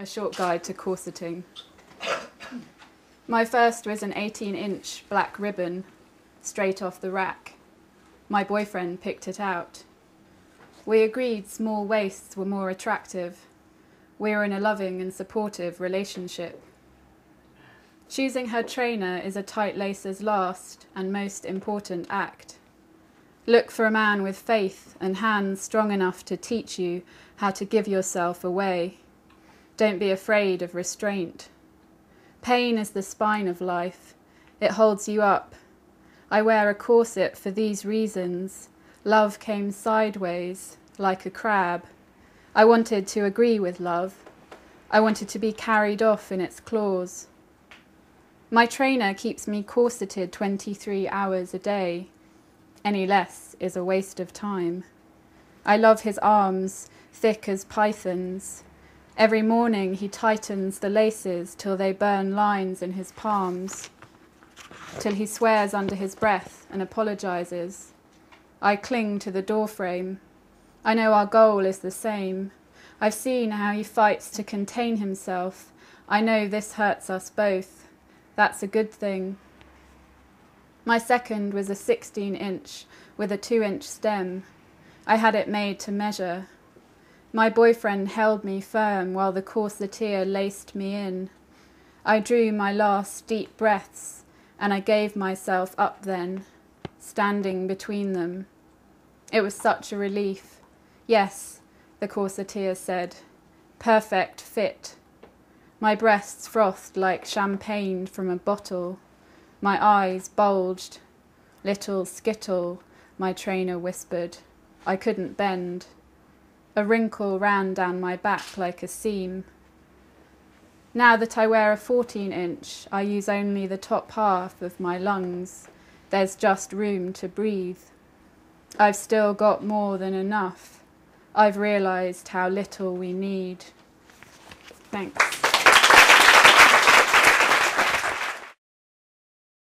A short guide to corseting. My first was an 18 inch black ribbon, straight off the rack. My boyfriend picked it out. We agreed small waists were more attractive. We are in a loving and supportive relationship. Choosing her trainer is a tight lacer's last and most important act. Look for a man with faith and hands strong enough to teach you how to give yourself away. Don't be afraid of restraint. Pain is the spine of life. It holds you up. I wear a corset for these reasons. Love came sideways, like a crab. I wanted to agree with love. I wanted to be carried off in its claws. My trainer keeps me corseted 23 hours a day. Any less is a waste of time. I love his arms, thick as pythons. Every morning he tightens the laces till they burn lines in his palms, till he swears under his breath and apologizes. I cling to the doorframe. I know our goal is the same. I've seen how he fights to contain himself. I know this hurts us both. That's a good thing. My second was a 16 inch with a 2 inch stem. I had it made to measure. My boyfriend held me firm while the corseteer laced me in. I drew my last deep breaths and I gave myself up then, standing between them. It was such a relief. Yes, the corseteer said, perfect fit. My breasts frothed like champagne from a bottle. My eyes bulged. Little skittle, my trainer whispered. I couldn't bend. A wrinkle ran down my back like a seam. Now that I wear a 14 inch, I use only the top half of my lungs. There's just room to breathe. I've still got more than enough. I've realised how little we need. Thanks.